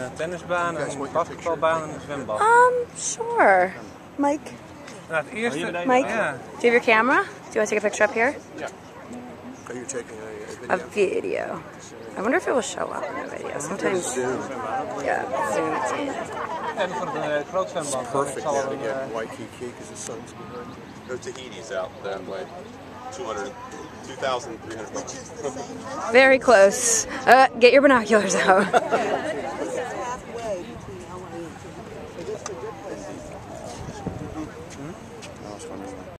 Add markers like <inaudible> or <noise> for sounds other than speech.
Een tennisbaan, een basketbalbaan en een zwembad. Um, sure. Mike, Nou, het eerste... Mike, Ja. do you have your camera? Do you want to take a picture up here? Yeah. Are you taking a, a A video. I wonder if it will show up in the video. Sometimes, yeah, zoom in. En voor het uh, groot zwembad. dan perfect zal now er to get eh, Waikiki because the sun's behind you. Go Tahiti's out that way. 200, 2,300 bucks. Very close. Uh, get your binoculars out. <laughs> So this is. Hmm? No, it's funny.